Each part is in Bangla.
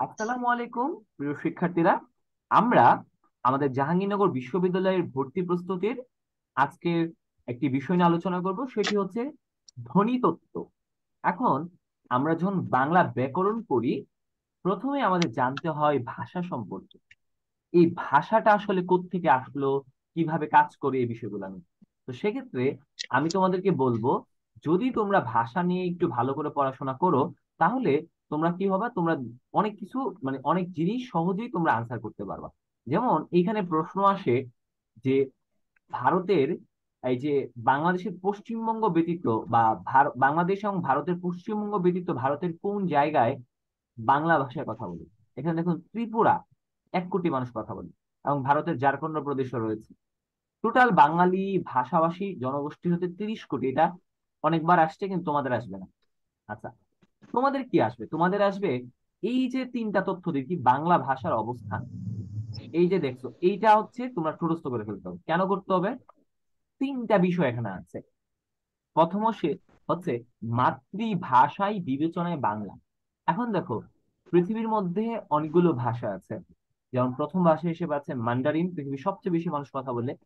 আসসালামু আলাইকুম, প্রিয় শিক্ষার্থীরা। আমরা আমাদের জাহাঙ্গীরনগর বিশ্ববিদ্যালয়ের ভর্তি প্রস্তুতির আজকের একটি বিষয় নিয়ে আলোচনা করব, সেটি হচ্ছে ধ্বনিতত্ত্ব এখন আমরা যখন বাংলা ব্যাকরণ পড়ি, প্রথমে আমাদের জানতে হয় ভাষা সম্পর্কে। এই ভাষাটা আসলে কোত্থেকে আসলো, কীভাবে কাজ করে এই বিষয়গুলো আমি তো সেক্ষেত্রে আমি তোমাদেরকে বলব, যদি তোমরা ভাষা নিয়ে একটু ভালো করে পড়াশোনা করো, তাহলে তোমরা কি হবে? তোমরা অনেক কিছু মানে অনেক জিনিস সহজেই তোমরা আনসার করতে পারবা। যেমন এইখানে প্রশ্ন আসে যে ভারতের, এই যে বাংলাদেশের পশ্চিমবঙ্গ ব্যতীত বা বাংলাদেশ এবং ভারতের পশ্চিমবঙ্গ ব্যতীত ভারতের কোন জায়গায় বাংলা ভাষায় কথা বলে? এখানে দেখুন, ত্রিপুরা, এক কোটি মানুষ কথা বলে এবং ভারতের ঝাড়খণ্ড প্রদেশও রয়েছে। টোটাল বাঙালি ভাষাভাষী জনগোষ্ঠী হতে তিরিশ কোটি। এটা অনেকবার আসছে, কিন্তু তোমাদের আসবে না। আচ্ছা তোমাদের কি আসবে? তোমাদের আসবে এই যে তিনটা তথ্য দেখি বাংলা ভাষার অবস্থান। এই যে দেখছ, এইটা হচ্ছে তোমরা ঠুরস্থ করে ফেলতে হবে। কেন করতে হবে? তিনটা বিষয় এখানে আছে। প্রথম সে হচ্ছে মাতৃভাষাই বিবেচনায় বাংলা। এখন দেখো, পৃথিবীর মধ্যে অনেকগুলো ভাষা আছে। যেমন প্রথম ভাষা হিসেবে আছে মান্ডারিন, পৃথিবীর সবচেয়ে বেশি মানুষ কথা বলে।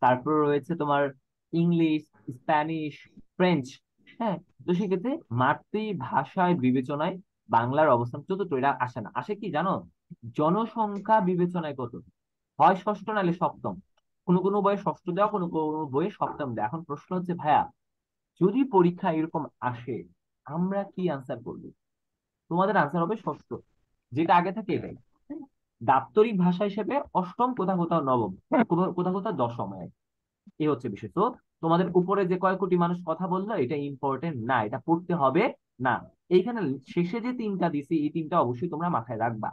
তারপর রয়েছে তোমার ইংলিশ, স্প্যানিশ, ফ্রেঞ্চ। হ্যাঁ তো সেক্ষেত্রে মাতৃভাষায় বিবেচনায় বাংলার অবস্থান চতুর্থ, এটা আসে না। আসে কি জানো? জনসংখ্যা বিবেচনায় কত? হয় ষষ্ঠ নাহলে সপ্তম? কোনো কোনো বইয়ে ষষ্ঠ দেওয়া, কোনো কোনো বইয়ে সপ্তম দেওয়া। এখন প্রশ্ন হচ্ছে, ভাইয়া, যদি পরীক্ষা এরকম আসে, আমরা কি আনসার করব? তোমাদের আনসার হবে ষষ্ঠ। যেটা আগে থাকে এটাই। দাপ্তরিক ভাষা হিসেবে অষ্টম, কোথাও কোথাও নবম কোথাও কোথাও দশম, এ হচ্ছে বিষয়। তো তোমাদের উপরে যে কয় কোটি মানুষ কথা বলল, এটা ইম্পর্টেন্ট না, এটা পড়তে হবে না। এইখানে শেষে যে তিনটা দিছি, এই তিনটা অবশ্যই তোমরা মাথায় রাখবা।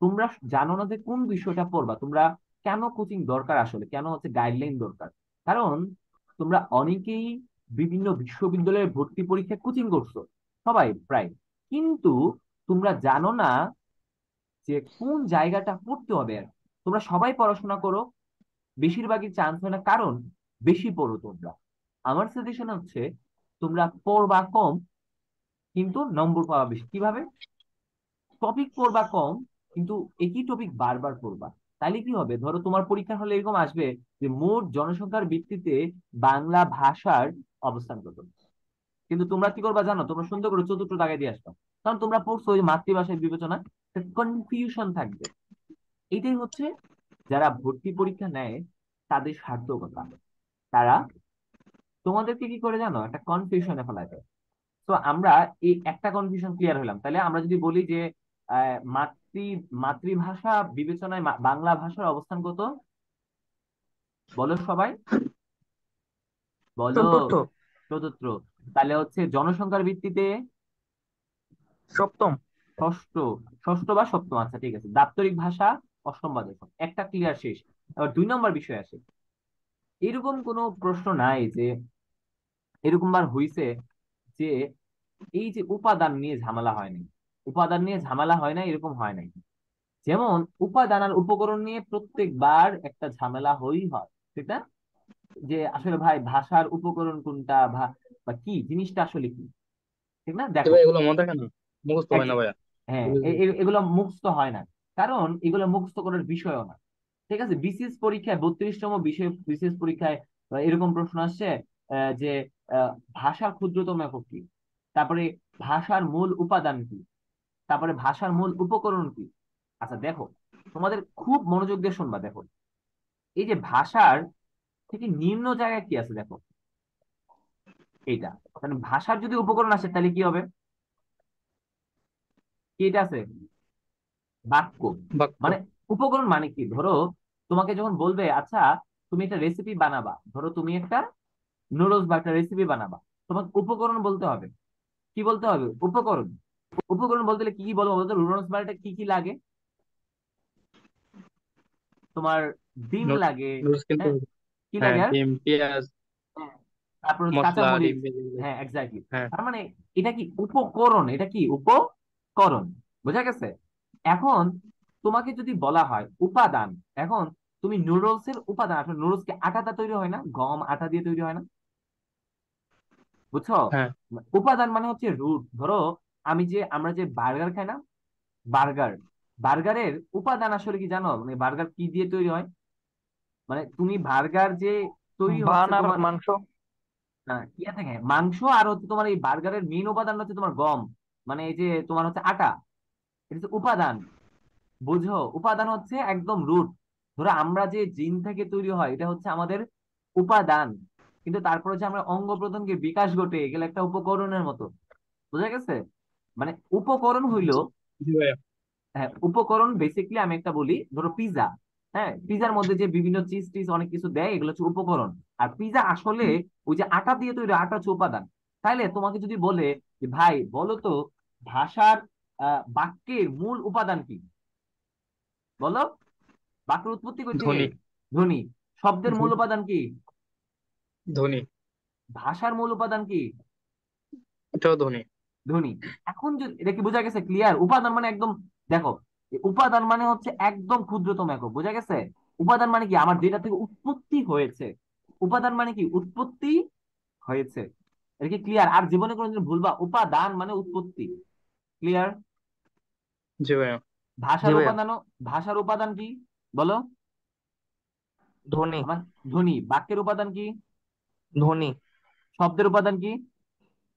তোমরা জানো না যে কোন বিষয়টা পড়বা, তোমরা কেন কোচিং দরকার আসলে, কেন হচ্ছে গাইডলাইন দরকার? কারণ তোমরা অনেকেই বিভিন্ন বিশ্ববিদ্যালয়ের ভর্তি পরীক্ষায় কোচিং করছ, সবাই প্রায়। কিন্তু তোমরা জানো না যে কোন জায়গাটা পড়তে হবে আর তোমরা সবাই পড়াশোনা করো, বেশিরভাগই চান্স হয় না। কারণ বেশি পড়ো তোমরা। আমার সাজেশন হচ্ছে, তোমরা পড়বা কম, কিন্তু নম্বর পাওয়া বেশি। কীভাবে? টপিক পড়বা কম, কিন্তু একই টপিক বারবার পড়বা। তাহলে কি হবে? ধরো তোমার পরীক্ষা হলে এরকম আসবে যে মোট জনসংখ্যার ভিত্তিতে বাংলা ভাষার অবস্থান কত? কিন্তু তোমরা কি করবা জানো? তোমরা সুন্দর করে চতুর্থ দাগায় দিয়ে আসবা। কারণ তোমরা পড়ছো ওই মাতৃভাষায় বিবেচনা কনফিউশন থাকবে। এটাই হচ্ছে যারা ভর্তি পরীক্ষা নেয়, তাদের সার্থকতা। তারা তোমাদেরকে কি করে জানো? একটা কনফিউশনে ফেলায় দেয়। তো আমরা এই একটা কনফিউশন ক্লিয়ার হলাম তাহলে আমরা যদি বলি যে মাতৃ মাতৃভাষা বিবেচনায় বাংলা ভাষার অবস্থান কত? বলো সবাই। বলো। চতুর্থ। তাহলে হচ্ছে জনসংখ্যার ভিত্তিতে সপ্তম। ষষ্ঠ। ষষ্ঠ বা সপ্তম আচ্ছা ঠিক আছে। দাপ্তরিক ভাষা অষ্টম বা দশম। একটা ক্লিয়ার শেষ। এবার দুই নম্বর বিষয় আসে। এরকম কোনো প্রশ্ন নাই যে এরকম বার হইছে যে এই যে উপাদান নিয়ে ঝামেলা হয় নাই। উপাদান নিয়ে ঝামেলা হয় না এরকম হয় নাই। যেমন উপাদান আর উপকরণ নিয়ে প্রত্যেকবার একটা ঝামেলা হই হয় ঠিক না? যে আসলে ভাই ভাষার উপকরণ কোনটা বা কি জিনিসটা আসলে কি ঠিক না? দেখো। এগুলো মনে থাকে না মুখস্থ হয় না ভাইয়া। হ্যাঁ এগুলো মুখস্থ হয় না। কারণ এগুলো মুখস্থ করার বিষয়ও না। ঠিক আছে? বিসিএস পরীক্ষায় বত্রিশতম বিষয় বিসিএস পরীক্ষায় এরকম প্রশ্ন আসছে যে ভাষার ক্ষুদ্রতম একক কি? তারপরে ভাষার মূল উপাদান কি? তারপরে ভাষার মূল উপকরণ কি? আচ্ছা দেখো তোমাদের খুব মনোযোগ দিয়ে শুনবা দেখো। এই যে ভাষার থেকে নিম্ন জায়গায় কি আছে দেখো? এইটা। মানে ভাষার যদি উপকরণ আসে তাহলে কি হবে? কি এটা আছে? বাক্য। মানে উপকরণ মানে কি? ধরো তোমাকে যখন বলবে আচ্ছা তুমি একটা রেসিপি বানাবা ধরো তুমি একটা নুডলস বা একটা রেসিপি বানাবা তোমাকে উপকরণ বলতে হবে। কি বলতে হবে? উপকরণ। উপকরণ বলতে কি কি বলব বলতো? নুডলস বানাতে কি কি লাগে? তোমার ডিম লাগে হ্যাঁ, কি লাগে হ্যাঁ, তারপর কাঁচামরিচ। হ্যাঁ এক্স্যাক্টলি হ্যাঁ। তার মানে এটা কি উপকরণ? এটা কি উপকরণ? বোঝা গেছে? এখন তোমাকে যদি বলা হয় উপাদান এখন তুমি নুডলস এর উপাদান আসলে নুডলস কি আটাটা তৈরি হয় না গম আটা দিয়ে তৈরি হয় না? বুঝছ? উপাদান মানে হচ্ছে রুট ধরো আমি যে আমরা যে বার্গার খাই না? বার্গার। বার্গারের উপাদান আসলে কি জানো? মানে বার্গার কি দিয়ে তৈরি হয়? মানে তুমি বার্গার যে তৈরি হচ্ছে মাংস? আহ, ইয়ে থেকে? মাংস আর হচ্ছে তোমার এই বার্গারের মেইন উপাদান হচ্ছে তোমার গম। মানে এই যে তোমার হচ্ছে আটা। এটা হচ্ছে উপাদান। বুঝো, উপাদান হচ্ছে একদম রুট ধরো আমরা যে জিন থেকে তৈরি হয়, এটা হচ্ছে আমাদের উপাদান। কিন্তু তারপরে যে আমরা অঙ্গ প্রত্যঙ্গে বিকাশ ঘটে, এগুলো একটা উপকরণের মতো। বুঝা গেছে? মানে উপকরণ হইল হ্যাঁ উপকরণ বেসিকলি আমি একটা বলি, ধরো পিজা হ্যাঁ? পিজার মধ্যে যে বিভিন্ন চিজ টিজ অনেক কিছু দেয়, এগুলো হচ্ছে উপকরণ। আর পিজা আসলে ওই যে আটা দিয়ে তৈরি আটা হচ্ছে উপাদান। তাইলে তোমাকে যদি বলে যে, ভাই, বলো তো, ভাষার বাক্যের মূল উপাদান কি? বলো? বাক্যের উৎপত্তি ধ্বনি। ধ্বনি। শব্দের মূল উপাদান কি? ধ্বনি। ভাষার মূল উপাদান কি? এটাও ধ্বনি। ধ্বনি। এখন যদি এটা কি বোঝা গেছে ক্লিয়ার উপাদান মানে একদম দেখো উপাদান মানে হচ্ছে একদম ক্ষুদ্রতম একক বোঝা গেছে? উপাদান মানে কি? আমার যেটা থেকে উৎপত্তি হয়েছে। উপাদান মানে কি? উৎপত্তি হয়েছে। এটা কি ক্লিয়ার আর জীবনে কোনোদিন ভুলবা উপাদান মানে উৎপত্তি। ক্লিয়ার জি ভাইয়া। ভাষার উপাদান ভাষার উপাদান কি? বলো। ধ্বনি। ধ্বনি বাক্যের উপাদান কি? ধ্বনি। শব্দের উপাদান কি?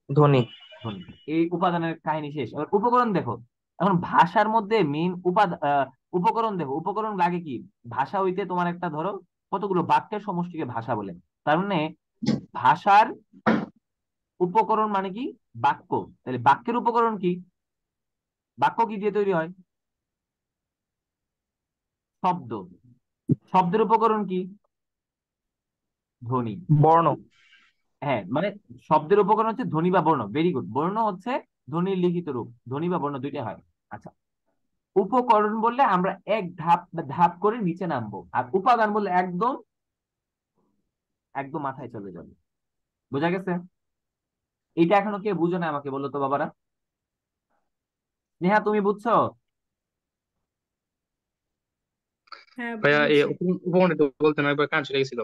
ধ্বনি। ধ্বনি। এই উপাদানের কাহিনী শেষ। এবার উপকরণ দেখো। এখন ভাষার মধ্যে মেইন উপাদান উপকরণ দেখো। উপকরণ লাগে কি? ভাষা হইতে তোমার একটা ধরো কতগুলো বাক্যের সমষ্টিকে ভাষা বলে। তার মানে ভাষার উপকরণ মানে কি? বাক্য। তাহলে বাক্যের উপকরণ কি? বাক্য কি দিয়ে তৈরি হয়? শব্দ। শব্দের উপকরণ কি? ধ্বনি। বর্ণ। হ্যাঁ মানে শব্দের উপকরণ হচ্ছে ধ্বনি বা বর্ণ। ভেরি গুড বর্ণ হচ্ছে ধ্বনির লিখিত রূপ। ধ্বনি বা বর্ণ দুইটা হয়। আচ্ছা। উপকরণ বললে আমরা এক ধাপ ধাপ করে নিচে নামবো। আর উপাদান বললে একদম একদম মাথায় চলে যাবে। বোঝা গেছে? এটা এখনও কে বুঝো না আমাকে বলো তো বাবারা? নেহা তুমি বুঝছ? হ্যাঁ ভাইয়া এই বুঝছি উপমনে তো বলতে না একবার কান চলে গেছিল।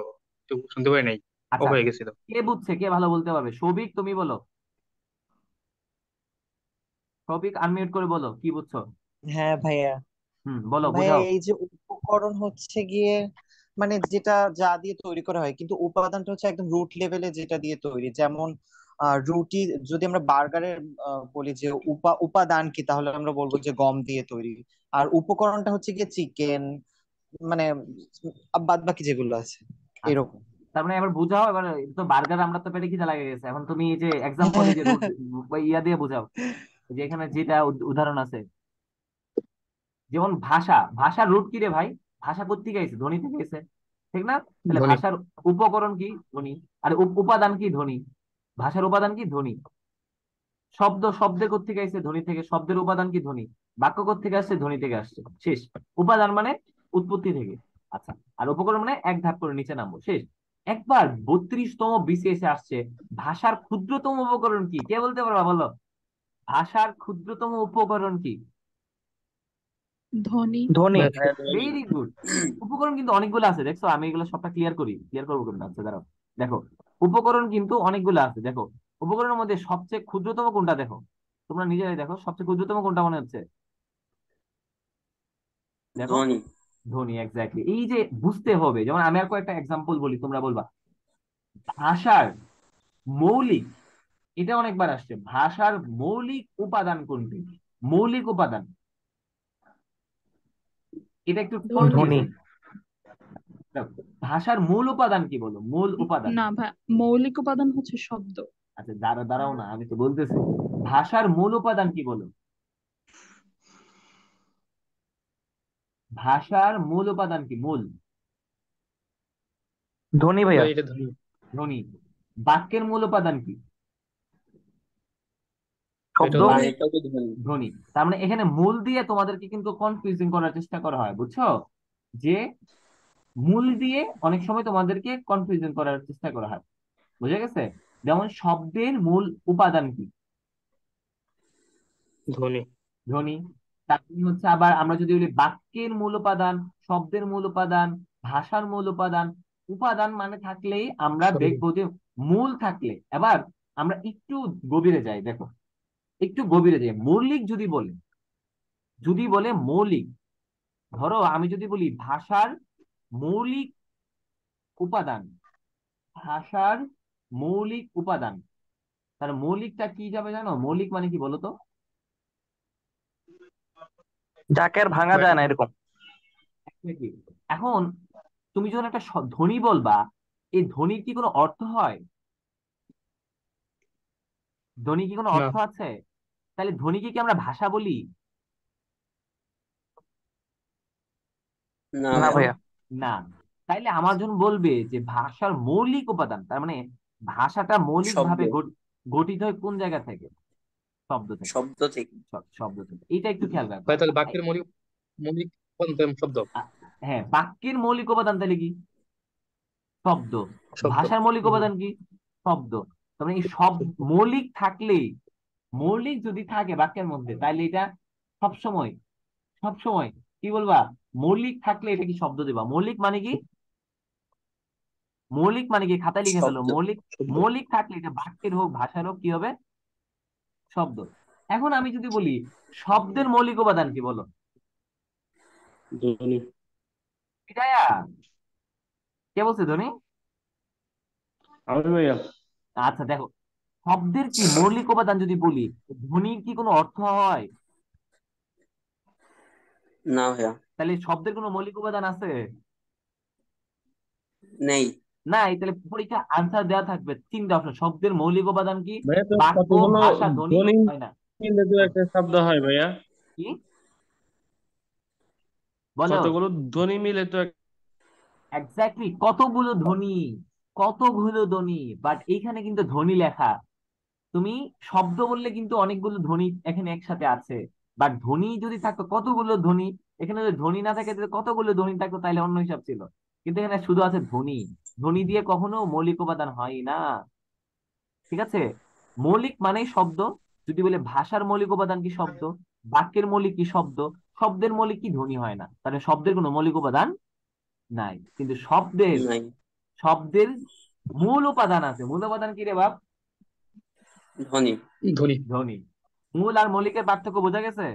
শুনতে পাই নাই। অফ আচ্ছা হয়ে গেছিল। কে বুঝছে কে ভালো বলতে পারবে? সৌভিক তুমি বলো। সৌভিক আনমিউট করে বলো কি বুঝছ? হ্যাঁ ভাইয়া। হুম বলো ভাইয়া বোঝাও। এই যে উপকরণ হচ্ছে গিয়ে মানে যেটা যা দিয়ে তৈরি করা হয় কিন্তু উপাদানটা হচ্ছে একদম রুট লেভেলে যেটা দিয়ে তৈরি। যেমন আহ, রুটি যদি আমরা বার্গারের বলি যে উপা উপাদান কি তাহলে আমরা বলব যে গম দিয়ে তৈরি। আর উপকরণটা হচ্ছে গিয়ে চিকেন মানে বাদ বাকি যেগুলো আছে আচ্ছা। এরকম। তার মানে এবার বুঝাও এবার তো বার্গার আমরা তো পেটে খিদে লাগে গেছে। এখন তুমি এই যে এক্সাম্পল যে ইয়া দিয়ে বুঝাও যে এখানে যেটা উদাহরণ আছে। যেমন ভাষা ভাষার রুট কি রে ভাই? ভাষা কোত্থেকে আইছে? ধ্বনি থেকে এসে ঠিক না? তাহলে ভাষার উপকরণ কি? ধ্বনি আর উপ- উপাদান কি? ধ্বনি ভাষার উপাদান কি? ধ্বনি শব্দ শব্দের কোত্থেকে আসছে ধ্বনি থেকে। শব্দের উপাদান কি? ধ্বনি বাক্য কোত্থেকে আসছে? ধ্বনি থেকে আসছে। শেষ। উপাদান মানে উৎপত্তি থেকে। আচ্ছা আর উপকরণ মানে এক ধাপ করে নিচে নামবো শেষ। একবার বত্রিশতম বিসিএস এ আসছে ভাষার ক্ষুদ্রতম উপকরণ কি? কে বলতে পারবা বলো? ভাষার ক্ষুদ্রতম উপকরণ কি? ধ্বনি। ধ্বনি। ভেরি গুড উপকরণ কিন্তু অনেকগুলো আছে দেখছ? আমি এগুলো সবটা ক্লিয়ার করি। ক্লিয়ার করব কিন্তু আচ্ছা দাঁড়াও। দেখো উপকরণ কিন্তু অনেকগুলো আছে দেখো। উপকরণের মধ্যে সবচেয়ে ক্ষুদ্রতম কোনটা দেখো? তোমরা নিজেরাই দেখো সবচেয়ে ক্ষুদ্রতম কোনটা মনে হচ্ছে? দেখো। ধ্বনি এক্স্যাক্টলি এই যে বুঝতে হবে যেমন আমি আর কয়েকটা এক্সাম্পল বলি তোমরা বলবা। ভাষার মৌলিক এটা অনেকবার আসছে। ভাষার মৌলিক উপাদান কোনটি? মৌলিক উপাদান। এটা একটু ধ্বনি। ভাষার মূল উপাদান কি বলো? মূল উপাদান। না ভাই মৌলিক উপাদান হচ্ছে শব্দ। আচ্ছা দাঁড়া দাঁড়াও না আমি তো বলতেছি। ভাষার মূল উপাদান কি বলো? ভাষার মূল উপাদান কি? মূল। ধ্বনি ভাইয়া। ভাই, ধ্বনি। ধ্বনি। বাক্যের মূল উপাদান কি? শব্দ। ধ্বনি। ধ্বনি। তার মানে এখানে মূল দিয়ে তোমাদেরকে কিন্তু কনফিউজিং করার চেষ্টা করা হয় বুঝছ? যে মূল দিয়ে অনেক সময় তোমাদেরকে কনফিউশন করার চেষ্টা করা হয় বুঝে গেছে? যেমন শব্দের মূল উপাদান কি? ধ্বনি। ধ্বনি। তারপরে হচ্ছে আবার আমরা যদি বলি বাক্যের মূল উপাদান শব্দের মূল উপাদান ভাষার মূল উপাদান উপাদান মানে থাকলেই আমরা। দেখব যে মূল থাকলে এবার আমরা একটু গভীরে যাই দেখো। একটু গভীরে যাই। মৌলিক যদি বলি যদি বলে মৌলিক ধরো আমি যদি বলি ভাষার মৌলিক উপাদান ভাষার মৌলিক উপাদান তার মৌলিকটা কি যাবে জানো? মৌলিক মানে কি বলো তো যাকে আর ভাঙা যায় না এরকম। এখন তুমি যখন একটা ধ্বনি বলবা এই ধ্বনির কি কোনো অর্থ হয়? ধ্বনি কি কোনো অর্থ আছে? তাহলে ধ্বনিকে কি আমরা ভাষা বলি? না ভাইয়া। না। তাইলে আমার যখন বলবে যে ভাষার মৌলিক উপাদান তার মানে ভাষাটা মৌলিক ভাবে গঠিত হয় কোন জায়গা থেকে? শব্দ থেকে। শব্দ থেকে। শব্দ থেকে। এটা একটু খেয়াল রাখবে ভাই তাহলে বাক্যের মৌলিক মৌলিক উপাদান শব্দ। হ্যাঁ বাক্যের মৌলিক উপাদান তাহলে কি? শব্দ। ভাষার মৌলিক উপাদান কি? শব্দ। তার মানে এই সব মৌলিক থাকলেই মৌলিক যদি থাকে বাক্যের মধ্যে তাহলে এটা সব সময় সব সময় কি বলবা? মৌলিক থাকলে এটা কি শব্দ দেবা? মৌলিক মানে কি? মৌলিক মানে কি? খাতায় লিখে ফেলো। মৌলিক মৌলিক থাকলে এটা বাক্যের হোক ভাষার হোক কি হবে? শব্দ। এখন আমি যদি বলি শব্দের মৌলিক উপাদান কি বলো? ধ্বনি। কে বলছে আমি ভাইয়া। আচ্ছা দেখো। শব্দের কি মৌলিক উপাদান যদি বলি ধ্বনির কি কোনো অর্থ হয়? না ভাইয়া। তাহলে শব্দের কোনো মৌলিক উপাদান আছে? নেই। নাই তাহলে পরীক্ষা আনসার দেওয়া থাকবে। তিনটা অপশন শব্দের মৌলিক উপাদান কি? বাক্য কতগুলো ভাষা ধ্বনি হয় না। একটা শব্দ হয় ভাইয়া। কি? বলো। কতগুলো ধ্বনি মিলে তো এক্স্যাক্টলি কতগুলো ধ্বনি কতগুলো ধ্বনি বাট এইখানে কিন্তু ধ্বনি লেখা। তুমি শব্দ বললে কিন্তু অনেকগুলো ধ্বনি এখানে একসাথে আছে। বাট ধ্বনি যদি থাকতো কতগুলো ধ্বনি? এখানে যদি ধ্বনি না থাকে তাহলে কতগুলো ধ্বনি থাকতো? তাহলে অন্য হিসাব ছিল। কিন্তু এখানে শুধু আছে ধ্বনি। ধ্বনি দিয়ে কখনো মৌলিক উপাদান হয় না। ঠিক আছে? মৌলিক মানে শব্দ। যদি বলে ভাষার মৌলিক উপাদান কি শব্দ? বাক্যের মৌলিক কি শব্দ? শব্দের মৌলিক কি ধ্বনি হয় না। তাহলে শব্দের কোনো মৌলিক উপাদান নাই। কিন্তু শব্দের শব্দের মূল উপাদান আছে। মূল উপাদান কি রে বাপ? ধ্বনি। ধ্বনি। ধ্বনি। মূল আর মৌলিকের পার্থক্য বোঝা গেছে?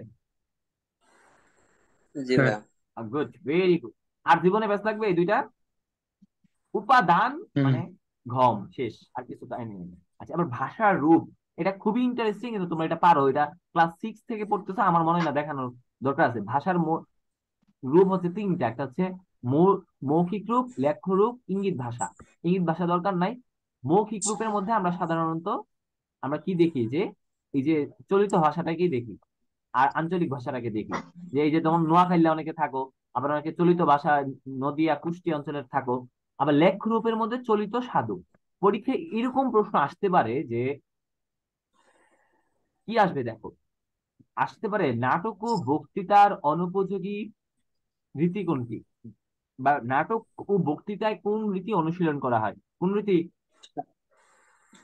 গুড ভেরি গুড আর জীবনে ব্যস্ত লাগবে এই দুইটা? উপাদান মানে ঘম শেষ আর কিছু তাই নেই। আচ্ছা আবার ভাষার রূপ এটা খুবই ইন্টারেস্টিং কিন্তু তোমরা এটা পারো এটা ক্লাস সিক্স থেকে পড়তেছো আমার মনে হয় না দেখানোর দরকার আছে। ভাষার রূপ হচ্ছে তিনটা একটা হচ্ছে মৌখিক রূপ লেখ্য রূপ ইঙ্গিত ভাষা। ইঙ্গিত ভাষা দরকার নাই। মৌখিক রূপের মধ্যে আমরা সাধারণত আমরা কি দেখি? যে এই যে চলিত ভাষাটাকেই দেখি আর আঞ্চলিক ভাষাটাকে দেখি। যে এই যে যেমন নোয়াখালী অনেকে থাকো আবার অনেকে চলিত ভাষা নদিয়া কুষ্টি অঞ্চলের থাকো আবার লেখ্য রূপের মধ্যে চলিত সাধু। পরীক্ষায় এরকম প্রশ্ন আসতে পারে যে কি আসবে দেখো? আসতে পারে নাটক ও বক্তৃতার অনুপযোগী রীতি কোনটি? বা নাটক ও বক্তৃতায় কোন রীতি অনুশীলন করা হয়? কোন রীতি?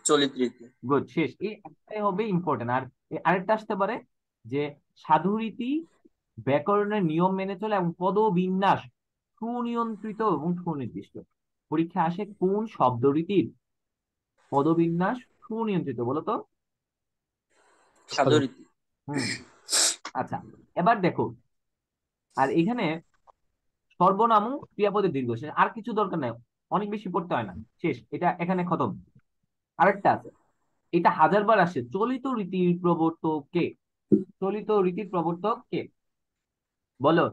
চলিত রীতি। গুড শেষ। এই একটাই হবে ইম্পর্টেন্ট আর আরেকটা আসতে পারে যে সাধুরীতি ব্যাকরণের নিয়ম মেনে চলে এবং পদবিন্যাস সুনিয়ন্ত্রিত এবং সুনির্দিষ্ট। পরীক্ষা আসে কোন শব্দরীতির? পদবিন্যাস সুনিয়ন্ত্রিত বলতো? তো সাধু রীতি হুম। আচ্ছা এবার দেখো। আর এখানে সর্বনাম ক্রিয়াপদের দীর্ঘ শেষ আর কিছু দরকার নাই অনেক বেশি পড়তে হয় না শেষ এটা এখানে খতম। আরেকটা আছে এটা হাজারবার আসে চলিত রীতির প্রবর্তক কে? চলিত রীতির প্রবর্তক কে? বলো।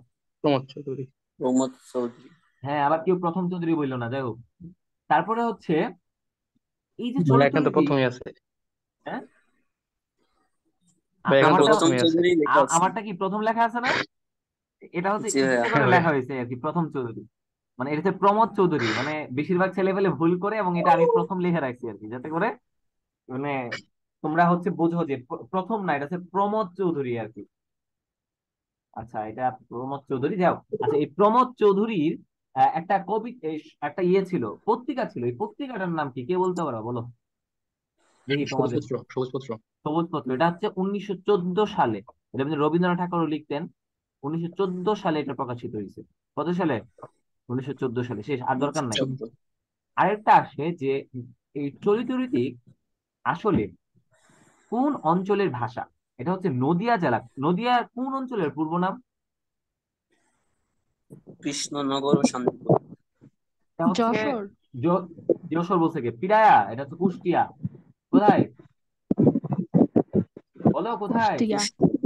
প্রমোদ চৌধুরী। প্রমোদ চৌধুরী। হ্যাঁ আবার কেউ প্রথম চৌধুরী বলল না যাই হোক তারপরে হচ্ছে এই যে রীতি আছে। হ্যাঁ? আমারটা কি প্রথম লেখা আছে না? এটা হচ্ছে লেখা হয়েছে আর কি প্রথম চৌধুরী। মানে এটা হচ্ছে প্রমোদ চৌধুরী মানে বেশিরভাগ ছেলে পেলে ভুল করে এবং এটা আমি প্রথম লিখে রাখছি আর কি যাতে করে মানে তোমরা হচ্ছে বোঝো যে প্রথম না এটা হচ্ছে প্রমোদ চৌধুরী আর কি। আচ্ছা এটা প্রমোদ চৌধুরী। যাও আচ্ছা এই প্রমোদ চৌধুরীর একটা কবি একটা ইয়ে ছিল পত্রিকা ছিল। এই পত্রিকাটার নাম কি? কে বলতে পারো? বলো। সবুজপত্র সবুজপত্র। এটা হচ্ছে উনিশশো চোদ্দ সালে। এটা রবীন্দ্রনাথ ঠাকুরও লিখতেন। উনিশশো চোদ্দ সালে এটা প্রকাশিত হয়েছে। কত সালে? উনিশশো চোদ্দ সালে। শেষ আর দরকার নাই। আরেকটা আসে যে এই চলিত রীতি আসলে কোন অঞ্চলের ভাষা? এটা হচ্ছে নদিয়া জেলা। নদিয়া কোন অঞ্চলের পূর্ব নাম? কৃষ্ণনগর শান্তিপুর। এটা হচ্ছে যশোর। যশোর বলছে কে? পিরায়া। এটা হচ্ছে কুষ্টিয়া। কোথায়? বলো কোথায়?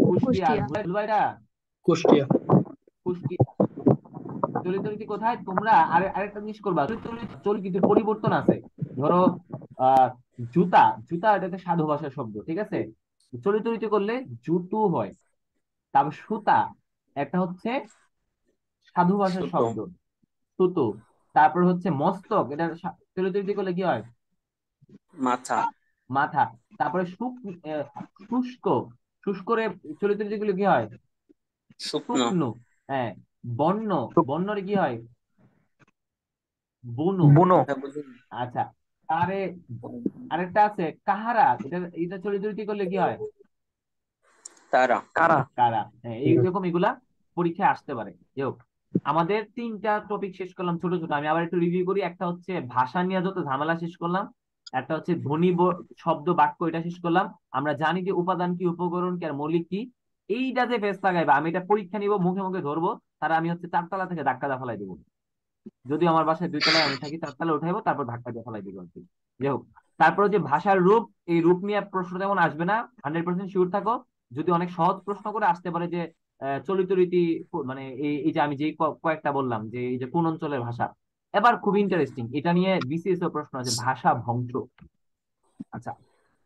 কুষ্টিয়া। কুষ্টিয়া। কুষ্টিয়া। কোথায় তোমরা আরে আরেকটা জিনিস করবা। চলিত পরিবর্তন আছে। ধরো আহ জুতা। জুতা এটাতে সাধু ভাষার শব্দ ঠিক আছে? চলিত রীতি করলে জুতু হয়। তারপর সুতা একটা হচ্ছে সাধু ভাষার। শব্দ। সুতো। তারপর হচ্ছে মস্তক এটা চলিত রীতি করলে কি হয়? মাথা। মাথা। তারপরে শুষ্ক। শুষ্করে চলিত রীতি করলে কি হয়? শুকনো। শুকনো। হ্যাঁ বন্য। বন্যরে কি হয়? বুনো। বুনো। আচ্ছা আরে আরেকটা আছে কাহারা? এটা এটা চলিত করলে কি হয়? তারা। কারা কারা হ্যাঁ এইরকম এগুলা পরীক্ষায় আসতে পারে। যাই আমাদের তিনটা টপিক শেষ করলাম ছোট ছোট। আমি আবার একটু রিভিউ করি। একটা হচ্ছে ভাষা নিয়ে যত ঝামেলা শেষ করলাম একটা হচ্ছে ধ্বনি শব্দ বাক্য এটা শেষ করলাম। আমরা জানি যে উপাদান কি উপকরণ কি আর মৌলিক কি। এইটা যে ফেস লাগাইবা আমি এটা পরীক্ষা নিব মুখে মুখে ধরবো তারা আমি হচ্ছে চারতলা থেকে ধাক্কা দা ফেলাই দেবো। যদি আমার বাসায় দুই তলায় আমি থাকি চারতলা উঠাইবো, তারপর ধাক্কা দিয়ে ফেলাই দিব যাই হোক, তারপর যে ভাষার রূপ, এই রূপ নিয়ে প্রশ্ন তেমন আসবে না হান্ড্রেড পার্সেন্ট শিওর থাকো। যদি অনেক সহজ প্রশ্ন করে আসতে পারে যে চলিত রীতি মানে এই যে আমি যে কয়েকটা বললাম যে, এই যে কোন অঞ্চলের ভাষা। এবার খুব ইন্টারেস্টিং এটা নিয়ে বিসিএস এর প্রশ্ন আছে, ভাষা ভংশ। আচ্ছা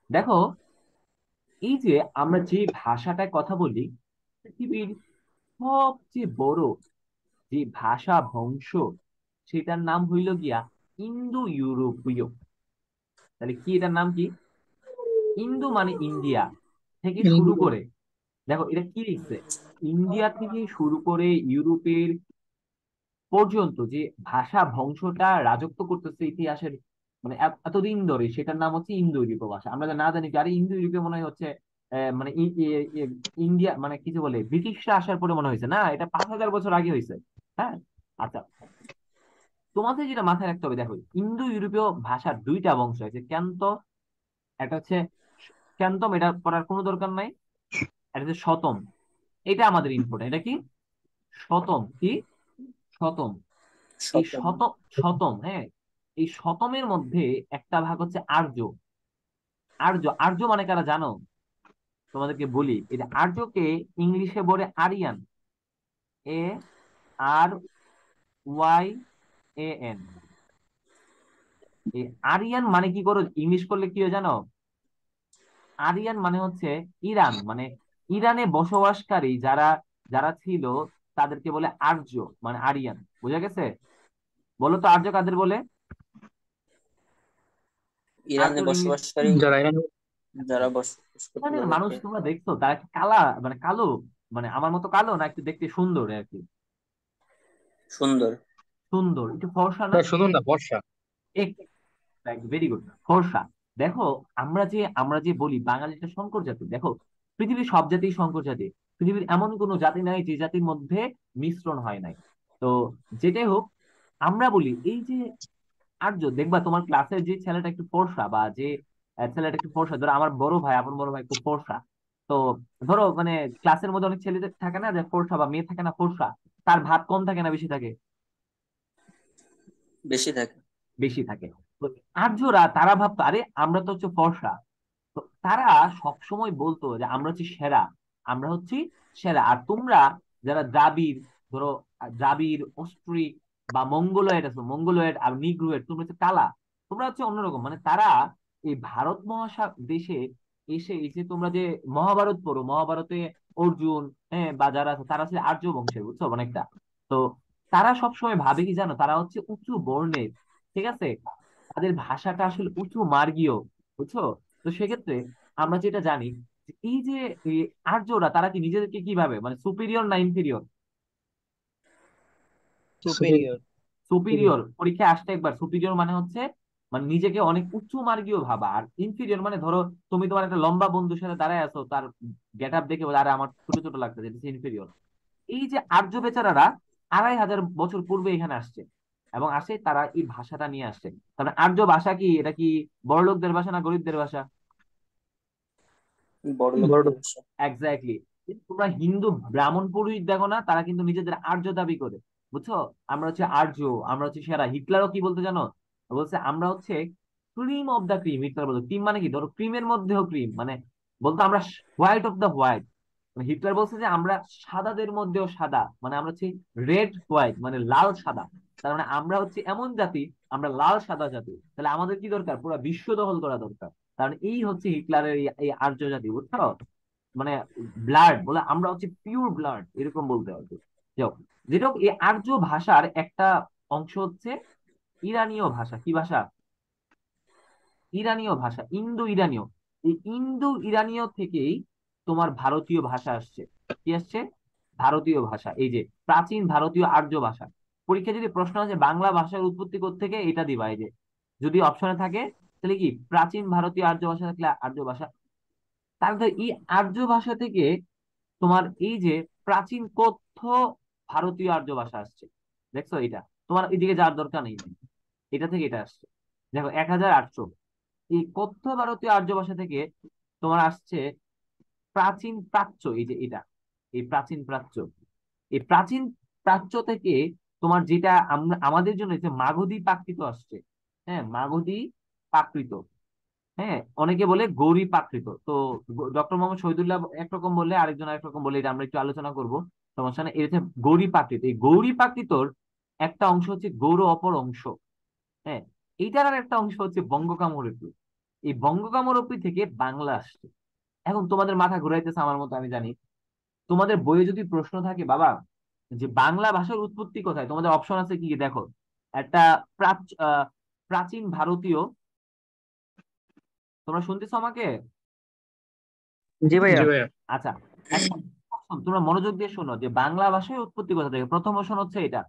দেখো, এই যে আমরা যে ভাষাটায় কথা বলি, পৃথিবীর সবচেয়ে বড় যে ভাষা বংশ সেটার নাম হইল গিয়া ইন্দো ইউরোপীয় তাহলে কি এটার নাম কি? ইন্দো মানে ইন্ডিয়া থেকে শুরু করে। দেখো এটা কি লিখছে? ইন্ডিয়া থেকে শুরু করে ইউরোপের পর্যন্ত যে ভাষা বংশটা রাজত্ব করতেছে ইতিহাসের মানে এত- এতদিন ধরে সেটার নাম হচ্ছে ইন্দো ইউরোপীয় ভাষা। আমরা না জানি কি, আরে ইন্দো ইউরোপীয় মনে হয় হচ্ছে আহ, মানে ইন্ডিয়া মানে কিছু বলে ব্রিটিশরা আসার পরে মনে হয়েছে। না এটা পাঁচ হাজার বছর আগে হয়েছে। হ্যাঁ? আচ্ছা তোমাদের যেটা মাথায় রাখতে হবে দেখো ইন্দো ইউরোপীয় ভাষার দুইটা বংশ আছে। ক্যান্ত একটা হচ্ছে ক্যান্তম এটা পড়ার কোনো দরকার নাই। এটা হচ্ছে শতম। এটা আমাদের ইম্পর্টেন্ট এটা কি? শতম কি? শতম। এই। শত শতম হ্যাঁ? এই শতমের মধ্যে একটা ভাগ হচ্ছে আর্য। আর্য আর্য মানে কারা জানো? তোমাদেরকে বলি এটা আর্যকে ইংলিশে বলে Aryan. A R Y A N Aryan মানে কি করো? ইংলিশ করলে কি হয় জানো? আরিয়ান মানে হচ্ছে ইরান মানে ইরানে বসবাসকারী যারা যারা ছিল তাদেরকে বলে আর্য মানে আরিয়ান। বুঝা গেছে? বলো তো আর্য কাদের বলে? ইরানে বসবাসকারী যারা যারা বসবাস মানুষ তোমরা দেখছ তারা কি কালা? মানে কালো? মানে আমার মতো কালো না একটু দেখতে সুন্দর আর কি? সুন্দর। সুন্দর। একটু ফর্সা না? শুনুন না বর্ষা ভেরি গুড ফর্সা। দেখো আমরা যে আমরা যে বলি বাঙালিটা সংকর জাতি দেখো পৃথিবীর সব জাতি সংকর জাতি পৃথিবীর এমন কোনো জাতি নাই যে জাতির মধ্যে মিশ্রণ হয় নাই। তো যেটাই হোক আমরা বলি এই যে আর্য দেখবা তোমার ক্লাসের যে ছেলেটা একটু ফর্সা বা যে ছেলেটা একটু ফর্সা ধরো আমার বড় ভাই আপন বড় ভাই খুব ফর্সা। তো ধরো মানে ক্লাসের মধ্যে অনেক ছেলেদের থাকে না যে ফর্সা বা মেয়ে থাকে না ফর্সা তার ভাত কম থাকে না বেশি থাকে। বেশি থাকে। বেশি থাকে। আর্যরা, তারা ভাবতো, আরে, আমরা তো হচ্ছে ফর্সা। তো তারা সব সময় বলতো যে, আমরা হচ্ছে সেরা। আমরা হচ্ছি সেরা। আর তোমরা যারা দ্রাবিড়, ধরো, দ্রাবিড় অস্ট্রিক বা মঙ্গোলয়েড আছে, মঙ্গোলয়েড আর নিগ্রোয়েড, তোমরা হচ্ছে কালা। তোমরা হচ্ছে অন্যরকম। মানে তারা এই ভারত মহাসাগ দেশে এসে এই যে তোমরা যে মহাভারত পড়ো, মহাভারতে অর্জুন হ্যাঁ বা যারা আছে, তারা হচ্ছে আর্য বংশের বুঝছ, অনেকটা। তো তারা সবসময় ভাবে কি জানো? তারা হচ্ছে উঁচু বর্ণের ঠিক আছে? তাদের ভাষাটা আসলে উঁচু মার্গীয় বুঝছ? তো সেক্ষেত্রে আমরা যেটা জানি এই যে আর্যরা তারা কি নিজেদেরকে কীভাবে মানে সুপিরিয়র না ইনফিরিয়র সুপেরিয়র সুপিরিয়র পরীক্ষায় আসতে একবার। সুপিরিয়র মানে হচ্ছে মানে নিজেকে অনেক উচ্চ মার্গীয় ভাবা। আর ইনফিরিয়র মানে ধরো তুমি তোমার একটা লম্বা বন্ধুর সাথে দাঁড়ায় আছো তার গেট আপ দেখে বলে, আরে আমার ছোট ছোট লাগতেছে এটা ইনফিরিয়র এই যে আর্য বেচারারা আড়াই হাজার বছর পূর্বে এখানে আসছে এবং আসে তারা এই ভাষাটা নিয়ে আসছে। তাহলে আর্য ভাষা কি? এটা কি বড়লোকদের ভাষা না গরিবদের ভাষা। এক্স্যাক্টলি তোমরা হিন্দু ব্রাহ্মণ পুরোহিত দেখো না তারা কিন্তু নিজেদের আর্য দাবি করে। বুঝছ? আমরা হচ্ছে আর্য আমরা হচ্ছে সেরা। হিটলারও কি বলতে জানো? বলছে আমরা হচ্ছে cream of the cream Hitler বলতো। ক্রিম মানে কি? ধরো ক্রিমের মধ্যেও ক্রিম মানে বলতো আমরা white of the white Hitler বলছে যে আমরা সাদাদের মধ্যেও সাদা মানে আমরা হচ্ছে রেড হোয়াইট মানে লাল, সাদা। তার মানে আমরা হচ্ছে এমন জাতি, আমরা লাল, সাদা জাতি। তাহলে আমাদের কি দরকার? পুরো বিশ্ব দখল করা দরকার। কারণ এই হচ্ছে হিটলারের এই- আর্য জাতি, বুঝছ? মানে ব্লাড বলে আমরা হচ্ছে পিওর ব্লাড এরকম বলতে হবে যেটা এই আর্য ভাষার একটা অংশ হচ্ছে ইরানীয় ভাষা। কি ভাষা? ইরানীয় ভাষা ইন্দো ইরানীয় এই ইন্দো ইরানীয় থেকেই তোমার ভারতীয় ভাষা আসছে। কি আসছে? ভারতীয় ভাষা। এই যে প্রাচীন ভারতীয় আর্য ভাষা। পরীক্ষা যদি প্রশ্ন আছে বাংলা ভাষার উৎপত্তি থেকে এটা দিবা এই যে। যদি অপশনে থাকে, তাহলে কি? প্রাচীন ভারতীয় আর্য ভাষা থাকলে আর্য ভাষা। তাহলে এই আর্য ভাষা থেকে তোমার এই যে প্রাচীন কথ্য ভারতীয় আর্য ভাষা আসছে। দেখছ এটা? তোমার এদিকে যাওয়ার দরকার নেই। এটা থেকে এটা আসছে। দেখো, এক হাজার আটশো। এই কথ্য ভারতীয় আর্য ভাষা থেকে তোমার আসছে প্রাচীন প্রাচ্য, এই যে এটা, এই প্রাচীন প্রাচ্য, এই প্রাচীন প্রাচ্য থেকে তোমার যেটা আমাদের জন্য যে মাগধী প্রাকৃত আসছে হ্যাঁ মাগধী প্রাকৃত হ্যাঁ অনেকে বলে গৌরী প্রাকৃত তো ডক্টর মোহাম্মদ শহীদুল্লাহ একরকম বললে, আরেকজন আরেকরকম বলে এটা আমরা একটু আলোচনা করব, সমস্যা এটা হচ্ছে গৌরী প্রাকৃত এই গৌরী প্রাকৃতর একটা অংশ হচ্ছে গৌর অপর অংশ হ্যাঁ এইটার আর একটা অংশ হচ্ছে বঙ্গকামরূপী, এই বঙ্গকামরূপী থেকে বাংলা আসছে এখন তোমাদের মাথা ঘুরাইতেছে আমার মতো আমি জানি। তোমাদের বইয়ে যদি প্রশ্ন থাকে বাবা যে বাংলা ভাষার উৎপত্তি কোথায়? তোমাদের অপশন আছে কি? দেখো একটা প্রাচীন ভারতীয়। তোমরা শুনতেছো আমাকে? জি ভাইয়া। আচ্ছা তোমরা মনোযোগ দিয়ে শোনো যে বাংলা ভাষায় উৎপত্তি কোথা থেকে। প্রথম অপশন হচ্ছে এটা।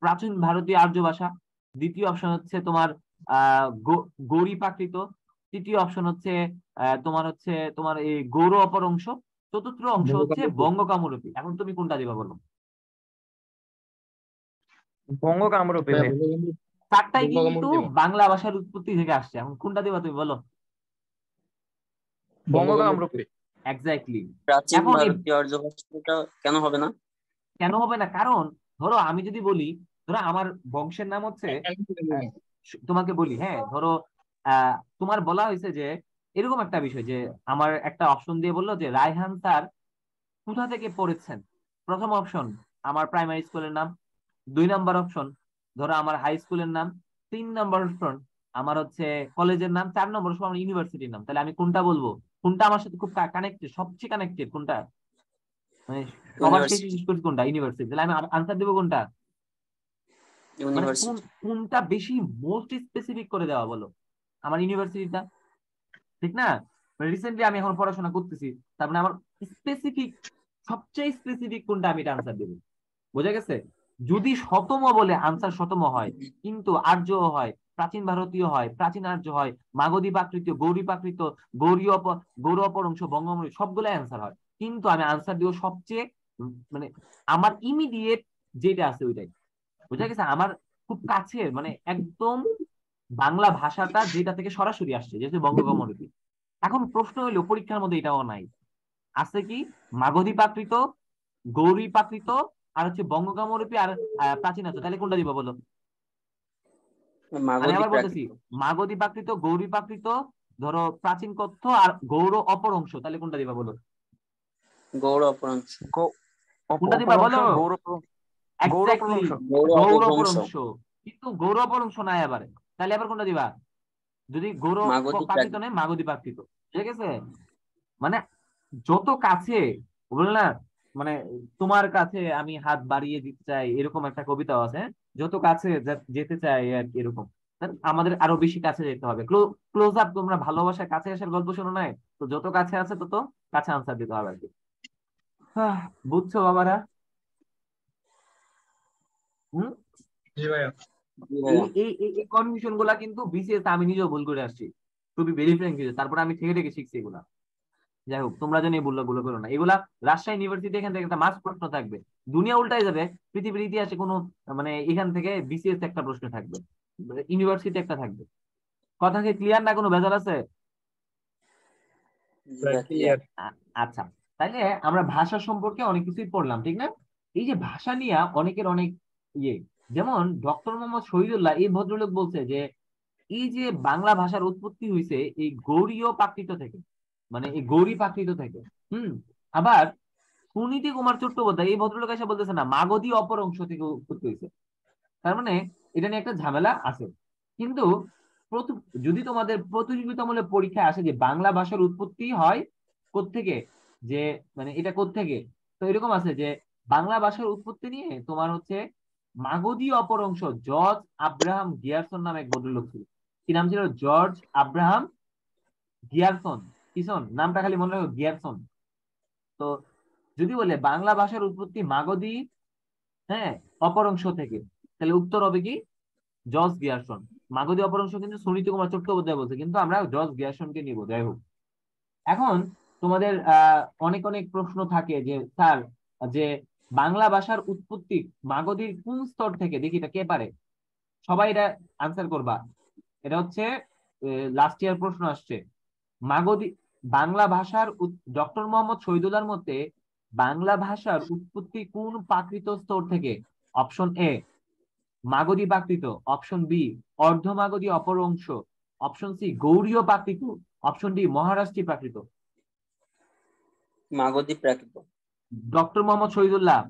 প্রাচীন ভারতীয় আর্য ভাষা। দ্বিতীয় অপশন হচ্ছে তোমার আহ গো- গৌরী প্রাকৃত তৃতীয় অপশন হচ্ছে আহ, তোমার হচ্ছে তোমার এই গৌর অপর অংশ। চতুর্থ অংশ হচ্ছে বঙ্গকামরূপী। বঙ্গকামরূপী এখন তুমি কোনটা দিবা বলো? বঙ্গবন্ধু- চারটাই কিন্তু বাংলা ভাষার উৎপত্তি থেকে আসছে। এখন কোনটা দিবা তুমি বলো? বঙ্গ কামরূপী। এক্স্যাক্টলি প্রাচীন এখন ভারতীয় কেন হবে না? কেন হবে না? কারণ ধরো আমি যদি বলি ধরো আমার বংশের নাম হচ্ছে তোমাকে বলি হ্যাঁ ধরো তোমার বলা হয়েছে যে এরকম একটা বিষয় যে আমার একটা অপশন দিয়ে বলল যে রায়হান স্যার কোথা থেকে পড়েছেন? প্রথম অপশন আমার প্রাইমারি স্কুলের নাম। দুই নাম্বার অপশন ধরো আমার হাই স্কুলের নাম। তিন নম্বর অপশন আমার হচ্ছে কলেজের নাম। চার নম্বর অপশন আমার ইউনিভার্সিটির নাম। তাহলে আমি কোনটা বলব? কোনটা আমার সাথে খুব কানেক্টেড সবচেয়ে কানেক্টেড কোনটা? মানে সবার শেষ কোনটা? ইউনিভার্সিটি তাহলে আমি আনসার দেবো কোনটা? মানে কোন- কোনটা বেশি মোস্ট স্পেসিফিক করে দেওয়া বলো? আমার ইউনিভার্সিটিটা ঠিক না? রিসেন্টলি আমি এখন পড়াশোনা করতেছি, তার মানে আমার স্পেসিফিক সবচেয়ে স্পেসিফিক কোনটা আমি এটা আনসার দেব। বোঝা গেছে? যদি শতম বলে আনসার শতম হয়, কিন্তু আর্য হয়, প্রাচীন ভারতীয় হয়, প্রাচীন আর্য হয়, মাগধী প্রাকৃত, গৌরী প্রাকৃত, গৌরী গৌর অপর অংশ বঙ্গমরী সবগুলো অ্যান্সার হয়। কিন্তু আমি আনসার দিব সবচেয়ে মানে আমার ইমিডিয়েট যেটা আছে ওইটাই। বুঝা গেছে? আমার খুব কাছের মানে একদম বাংলা ভাষাটা যেটা থেকে সরাসরি আসছে যেহেতু বঙ্গকমরূপী এখন প্রশ্ন হইল পরীক্ষার মধ্যে এটাও নাই। আছে কি? মাগধী প্রাকৃত গৌরী প্রাকৃত আর হচ্ছে বঙ্গকামরূপী আর প্রাচীন আছে। তাহলে কোনটা দিবা বলো? আমি মাগধী আবার প্রাকৃত। বলতেছি মাগধী প্রাকৃত গৌরী প্রাকৃত ধরো প্রাচীন কথ্য আর গৌর অপর অংশ তাহলে কোনটা দিবা বলো? গৌড় অপরাংশ কোনটা দিবা বলো? গৌর গৌর গৌর অপরংশ কিন্তু গৌর অপরংশ নাই এবারে তাহলে আবার কোনটা দিবা? যদি গৌর মাগধী প্রাকৃত নেই মাগধী প্রাকৃত ঠিক আছে? মানে যত কাছে বললে না? মানে তোমার কাছে আমি হাত বাড়িয়ে দিতে চাই এরকম একটা কবিতাও আছে হ্যাঁ? যত কাছে যেতে চাই আর কি এরকম। আমাদের আরও বেশি কাছে যেতে হবে। ক্লোজ আপ তোমরা ভালোবাসার কাছে আসার গল্প শোনো নাই? তো যত কাছে আছে তত কাছে আনসার দিতে হবে আর কি। বুঝছ বাবারা? হুম? জি ভাইয়া। এই কনফিউশনগুলা কিন্তু বিসিএস আমি নিজেও ভুল করে আসছি। টু বি ভেরি ফ্র্যাঙ্ক তারপরে আমি থেকে থেকে শিখছি এগুলা। যাই হোক তোমরা যেন এই ভুলগুলো করো না। এগুলা রাজশাহী ইউনিভার্সিটি এখান থেকে একটা মাস প্রশ্ন থাকবে। দুনিয়া উল্টাই যাবে পৃথিবীর ইতিহাসে কোনো মানে এখান থেকে বিসিএস একটা প্রশ্ন থাকবে। ইউনিভার্সিটি একটা থাকবে। কথা কি ক্লিয়ার না কোনো ভেজাল আছে? আচ্ছা। তাহলে আমরা ভাষা সম্পর্কে অনেক কিছুই পড়লাম ঠিক না? এই যে ভাষা নিয়ে অনেকের অনেক ইয়ে। যেমন ডক্টর মোহাম্মদ শহীদুল্লাহ এই ভদ্রলোক বলছে যে, এই যে বাংলা ভাষার উৎপত্তি হয়েছে এই গৌড়ীয় প্রাকৃত থেকে মানে এই গৌরী প্রাকৃত থেকে, হুম? আবার সুনীতি কুমার চট্টোপাধ্যায় এই ভদ্রলোক এসে বলতেছে না, মাগধী অপর অংশ থেকে উৎপত্তি হয়েছে তার মানে এটা নিয়ে একটা ঝামেলা আছে। কিন্তু যদি তোমাদের প্রতিযোগিতামূলক পরীক্ষায় আসে যে বাংলা ভাষার উৎপত্তি হয় কোত্থেকে, যে মানে এটা কোত্থেকে, তো এরকম আছে যে বাংলা ভাষার উৎপত্তি নিয়ে তোমার হচ্ছে মাগধী অপর অংশ জর্জ আব্রাহাম গিয়ারসন নামে এক ভদ্রলোক ছিল। কি নাম ছিল? George Abraham Grierson. কিসন? নামটা খালি মনে রাখো, গিয়ারসন। তো যদি বলে বাংলা ভাষার উৎপত্তি মাগধী হ্যাঁ অপর অংশ থেকে, তাহলে উত্তর হবে কি? George Grierson. মাগধী অপরাংশ কিন্তু সুনীতি কুমার চট্টোপাধ্যায় বলছে, কিন্তু আমরা জর্জ গিয়ারসনকে নিব, যাই হোক। এখন তোমাদের অনেক অনেক প্রশ্ন থাকে যে, স্যার, যে বাংলা ভাষার উৎপত্তি মাগধীর কোন স্তর থেকে? দেখি এটা কে পারে? সবাই এটা আনসার করবা। এটা হচ্ছে লাস্ট ইয়ার প্রশ্ন আসছে। মাগধী, বাংলা ভাষার ডক্টর মোহাম্মদ শহীদুল্লাহর মতে, বাংলা ভাষার উৎপত্তি কোন প্রাকৃত স্তর থেকে? Option A Magadhi Prakrit. Option B Ardhamagadhi অপর অংশ। Option C Gauriya Prakrit. Option D Maharashtri Prakrit. Magadhi Prakrit. Doctor Muhammad Shahidullah.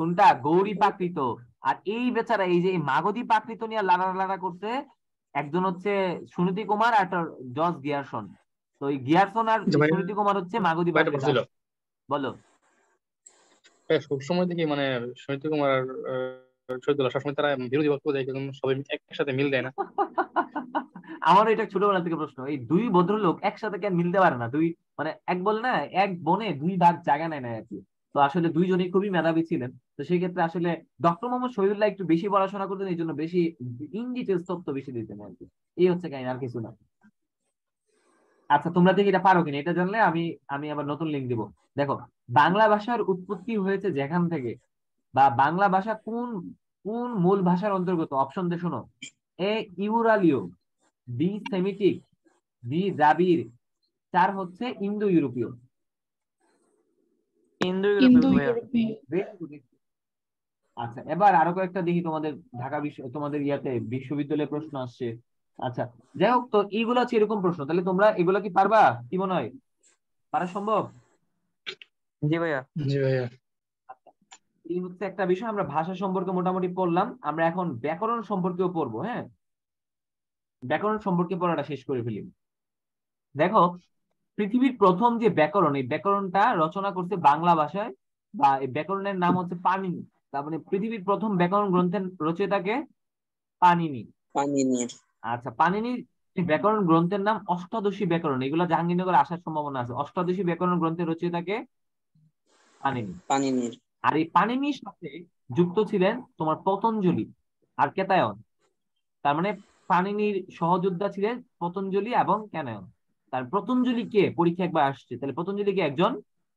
কোনটা? গৌরী প্রাকৃত আর এই বেচারা এই যে মাগধী প্রাকৃত নিয়ে লাড়া লাড়া করছে একজন হচ্ছে সুনীতি কুমার আর একটা জর্জ গিয়ারসন। তো এই গিয়ারসন আর আচ্ছা সুনীতি কুমার হচ্ছে মাগধী প্রাকৃত বলো। সবসময় দেখি মানে সৈনিক কুমার আর আহ, শহীদুল্লাহ সবসময় তারা বিরোধী বক্তব্য দেয়, কিন্তু সবাই একসাথে মিল দেয় না। আমার এটা ছোটবেলা থেকে প্রশ্ন, এই দুই ভদ্রলোক একসাথে কেন মিলতে পারে না? দুই মানে এক বলে না, এক বনে দুই ভাগ জায়গা নেয় না আর কি। তো আসলে দুইজনই খুবই মেধাবী ছিলেন। তো সেই ক্ষেত্রে আসলে ডক্টর মোহাম্মদ শহীদুল্লাহ একটু বেশি পড়াশোনা করতেন, এই জন্য বেশি ইন ডিটেলস বেশি দিতেন আর কি। এই হচ্ছে কাহিনী, আর কিছু না। আচ্ছা তোমরা দেখি এটা পারো কিনা? এটা জানলে আমি আমি আবার নতুন লিঙ্ক দিব। দেখো, বাংলা ভাষার উৎপত্তি হয়েছে যেখান থেকে? বা বাংলা ভাষা কোন কোন মূল ভাষার অন্তর্গত? অপশন দিয়ে শোনো। এ ইউরালীয় বি সেমিটিক বি দ্রাবিড় চার হচ্ছে ইন্দো ইউরোপীয় আচ্ছা এবার আরও কয়েকটা দেখি তোমাদের ঢাকা বিশ্ব তোমাদের ইয়াতে বিশ্ববিদ্যালয়ে প্রশ্ন আসছে। আচ্ছা যাই হোক তো এইগুলো হচ্ছে এরকম প্রশ্ন। তাহলে তোমরা এগুলো কি পারবা? কি মনে হয়? পারা সম্ভব? জি ভাইয়া। জি ভাইয়া। এই হচ্ছে একটা বিষয় আমরা ভাষা সম্পর্কে মোটামুটি পড়লাম। আমরা এখন ব্যাকরণ সম্পর্কেও পড়ব হ্যাঁ? ব্যাকরণ সম্পর্কে পড়াটা শেষ করে ফেলি। দেখো পৃথিবীর প্রথম যে ব্যাকরণ এই ব্যাকরণটা রচনা করছে বাংলা ভাষায় বা এই ব্যাকরণের নাম হচ্ছে পানিনি তার মানে পৃথিবীর প্রথম ব্যাকরণ গ্রন্থের রচয়িতাকে পানিনি পানি নিয়ে আচ্ছা পানিনির এই ব্যাকরণ গ্রন্থের নাম অষ্টাদশী ব্যাকরণ। এগুলো জাহাঙ্গীরনগর আসার সম্ভাবনা আছে। অষ্টাদশী ব্যাকরণ গ্রন্থের রচয়িতাকে পানিনি পানি নিয়ে আর এই পানিনির সাথে যুক্ত ছিলেন তোমার পতঞ্জলি আর কেতায়ন। তার মানে পানিনির সহযোদ্ধা ছিলেন পতঞ্জলি এবং কেনায়ন। তার পতঞ্জলি কে? পরীক্ষা একবার আসছে। তাহলে পতঞ্জলি কে? একজন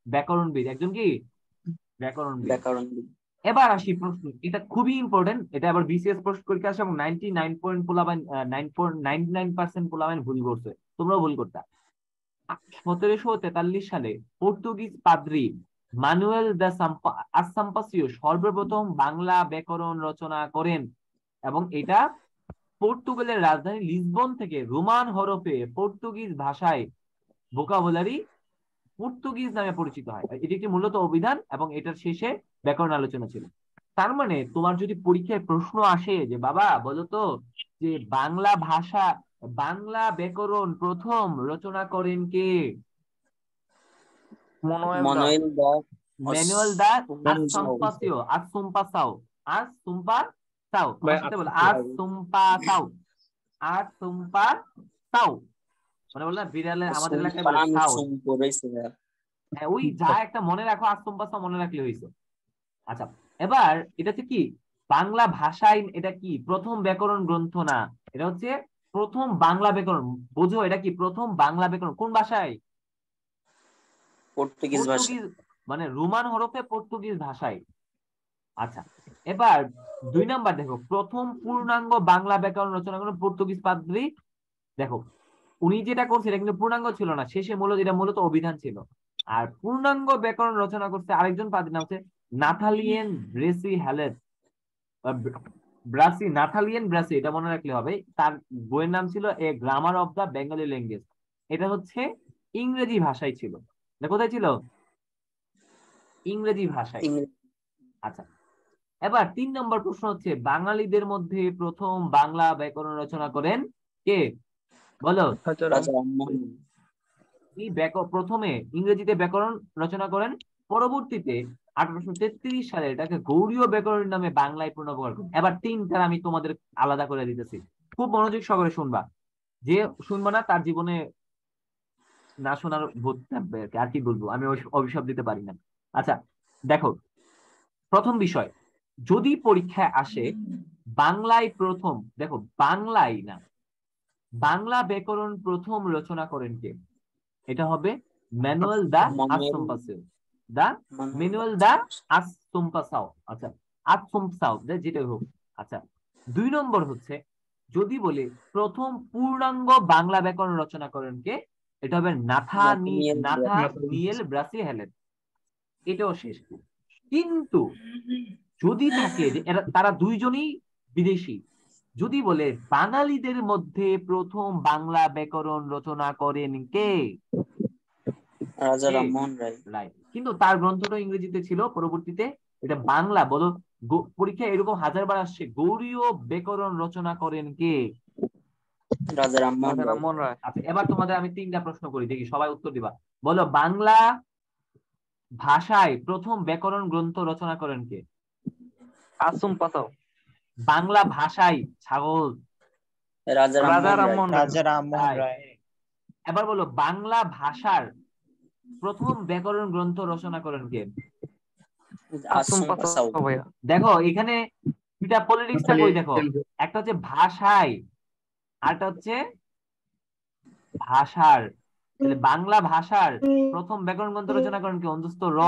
ব্যাকরণবিদ। একজন কি? ব্যাকরণবিদ। ব্যাকরণ এবার আসি প্রশ্ন। এটা খুবই ইম্পর্টেন্ট এটা আবার বিসিএস প্রশ্ন পরীক্ষা আসে এবং ninety nine point পোলাবেন nine point ninety nine percent পোলাবেন ভুল করছে। তোমরাও ভুল করতা। সতেরোশো তেতাল্লিশ সালে পর্তুগিজ পাদ্রি মানুয়েল দা আসাম্পাসিও সর্বপ্রথম বাংলা ব্যাকরণ রচনা করেন এবং এটা পর্তুগালের রাজধানী লিসবন থেকে রোমান হরফে পর্তুগিজ ভাষায় ভোকাবুলারি পর্তুগিজ নামে পরিচিত হয়। এটি একটি মূলত অভিধান এবং এটার শেষে ব্যাকরণ আলোচনা ছিল। তার মানে তোমার যদি পরীক্ষায় প্রশ্ন আসে যে, বাবা বলতো যে বাংলা ভাষা, বাংলা ব্যাকরণ প্রথম রচনা করেন কে? মনোয়েল দাস ম্যানুয়াল দা সুম্পাসাও। আসুম্পাসিও আসুম্পাসাও আসুম্পাসাও ভাই, আমার সাথে বলো আসুম্পাসাও। আসুম্পাসাও আসুম্পাসাও মানে বললাম বিড়ালে আমাদের এলাকায় বলে সাও। হ্যাঁ, ওই যা একটা মনে রাখো আস্তম্পাস্তা মনে রাখলে হয়েছে আচ্ছা এবার এটা হচ্ছে কি বাংলা ভাষায় এটা কি প্রথম ব্যাকরণ গ্রন্থ না এটা হচ্ছে প্রথম বাংলা ব্যাকরণ বোঝো এটা কি প্রথম বাংলা ব্যাকরণ কোন ভাষায় পর্তুগিজ ভাষা। মানে রোমান হরফে পর্তুগিজ ভাষায়। আচ্ছা এবার দুই নাম্বার দেখো, প্রথম পূর্ণাঙ্গ বাংলা ব্যাকরণ রচনা করেন পর্তুগিজ পাদ্রী। দেখো, উনি যেটা করছে, এটা কিন্তু পূর্ণাঙ্গ ছিল না, শেষে মূলত, এটা মূলত অভিধান ছিল। আর পূর্ণাঙ্গ ব্যাকরণ রচনা করছে আরেকজন পাদ্রী, নাম হচ্ছে Nathaniel Brassey Halhed Brassey, Nathaniel Brassey, এটা মনে রাখলে হবে। তার বইয়ের নাম ছিল A grammar of the Bengali language. এটা হচ্ছে ইংরেজি ভাষায় ছিল। এটা কোথায় ছিল? ইংরেজি ভাষায়। আচ্ছা এবার তিন নম্বর প্রশ্ন হচ্ছে বাঙালিদের মধ্যে প্রথম বাংলা ব্যাকরণ রচনা করেন কে? বলো। প্রথমে ইংরেজিতে ব্যাকরণ রচনা করেন পরবর্তীতে আঠারোশো তেত্রিশ সালে এটাকে গৌরীয় ব্যাকরণ নামে বাংলায় পুনর্ব্যবহার করেন। এবার তিনটা আমি তোমাদের আলাদা করে দিতেছি। খুব মনোযোগ সহকারে শুনবা। যে শুনবা না তার জীবনে না শোনার বোধ থাকবে আর কি। বলব? আমি অভিশাপ দিতে পারি না। আচ্ছা দেখো, প্রথম বিষয়, যদি পরীক্ষায় আসে বাংলায় প্রথম, দেখো, বাংলায় না, বাংলা ব্যাকরণ প্রথম রচনা করেন কে? এটা হবে ম্যানুয়াল দা আসম্পাসেও দা ম্যানুয়াল দা আসম্পাসাও আচ্ছা আসম্পাসাও যেটা হোক। আচ্ছা দুই নম্বর হচ্ছে, যদি বলি প্রথম পূর্ণাঙ্গ বাংলা ব্যাকরণ রচনা করেন কে? এটা হবে নাথা নাথানিয়েল নাথা ব্রাসি। নিয়েল ব্রাসি হেলেন। এটাও শেষ। কিন্তু যদি থাকে যে তারা দুইজনই বিদেশি। যদি বলে বাঙালিদের মধ্যে প্রথম বাংলা ব্যাকরণ রচনা করেন কে? রাজা রামমোহন রায়। কিন্তু তার গ্রন্থটা ইংরেজিতে ছিল পরবর্তীতে এটা বাংলা। বলো পরীক্ষায় এরকম হাজারবার আসছে গৌরীয় ব্যাকরণ রচনা করেন কে? রাজা রামমোহন রায়। আচ্ছা এবার তোমাদের আমি তিনটা প্রশ্ন করি দেখি সবাই উত্তর দিবা। বলো বাংলা ভাষায় প্রথম ব্যাকরণ গ্রন্থ রচনা করেন কে? আসুম পাতাও বাংলা ভাষায় ছাগল। রাজা রামমোহন রাজা রামমোহন রায়। এবার বলো বাংলা ভাষার প্রথম ব্যাকরণ গ্রন্থ রচনা করেন কে? দেখো এখানে দুইটা পলিটিক্সটা কই দেখো? একটা হচ্ছে ভাষায় আরটা হচ্ছে ভাষার তাহলে বাংলা ভাষার প্রথম ব্যাকরণ গ্রন্থ রচনা করেন কি? অন্তস্থ র।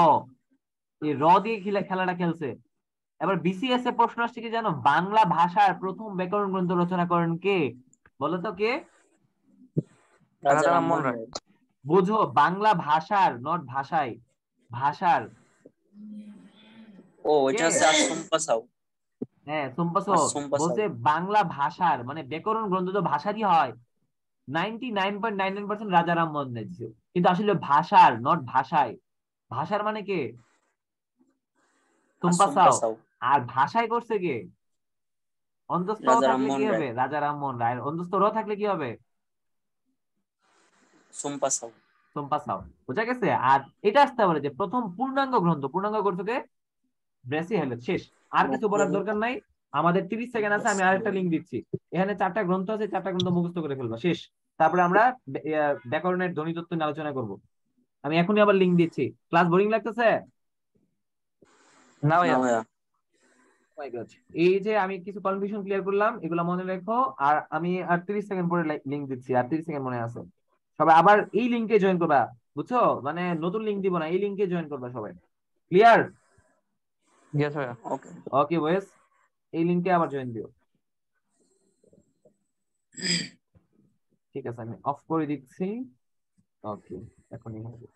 এই র দিয়ে খেলা- খেলাটা খেলছে। এবার বিসিএস এ প্রশ্ন আসছে কি জানো? বাংলা ভাষার প্রথম ব্যাকরণ গ্রন্থ রচনা করেন কে? বলো তো কে? বোঝো বাংলা ভাষার নট ভাষায় ভাষার। ও এটা হচ্ছে আসুম পাসাও হ্যাঁ সোমপাসো সোমপাসও। বলছে বাংলা ভাষার মানে ব্যাকরণ গ্রন্থ তো ভাষারই হয়। Ninety nine point nine nine percent Raja Rammohan কিন্তু আসলে ভাষার নট ভাষায়। ভাষার মানে কে? সোমপাসাও পাসাও আর ভাষায় করছে কে? অন্তস্থ থাকলে কি। হবে? রাজা রামমোহন রায় অন্তস্থ র থাকলে কি হবে? সুম পাসাও সোমপাসাও বোঝা গেছে? আর এটা আসতে পারে যে প্রথম পূর্ণাঙ্গ গ্রন্থ। পূর্ণাঙ্গ গ্রন্থকে ব্রেসি হেলেট শেষ। আর কিছু বলার দরকার নাই। আমাদের তিরিশ সেকেন্ড আছে আমি আরেকটা লিঙ্ক দিচ্ছি। এখানে চারটা গ্রন্থ আছে চারটা গ্রন্থ মুখস্থ করে ফেলবা। শেষ। তারপরে আমরা ব্যাকরণের ধ্বনিতত্ত্ব নিয়ে আলোচনা করব। আমি এখনই আবার লিঙ্ক দিচ্ছি। ক্লাস বোরিং লাগতেছে? না ভাইয়া। God. এই যে আমি কিছু কনফিউশন ক্লিয়ার করলাম এগুলো মনে রেখো। আর আমি আর তিরিশ সেকেন্ড পরে লিঙ্ক দিচ্ছি আর তিরিশ সেকেন্ড মনে আছে। সবাই আবার এই লিঙ্কে জয়েন করবা বুঝছ? মানে নতুন লিঙ্ক দিব না এই লিঙ্কে জয়েন করবা সবাই। ক্লিয়ার ইয়েস ভাইয়া। ওকে ওকে বয়েস এই লিংকে আবার জয়েন দিও। ঠিক আছে আমি অফ করে দিচ্ছি। ওকে এখনই হবে